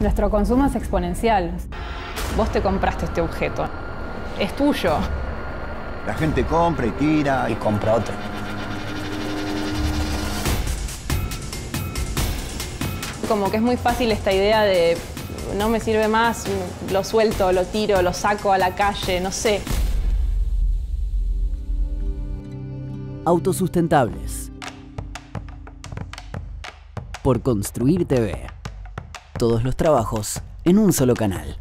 Nuestro consumo es exponencial. Vos te compraste este objeto. Es tuyo. La gente compra y tira. Y compra otro. Como que es muy fácil esta idea de no me sirve más, lo suelto, lo tiro, lo saco a la calle, no sé. Autosustentables. Por Construir TV. Todos los trabajos en un solo canal.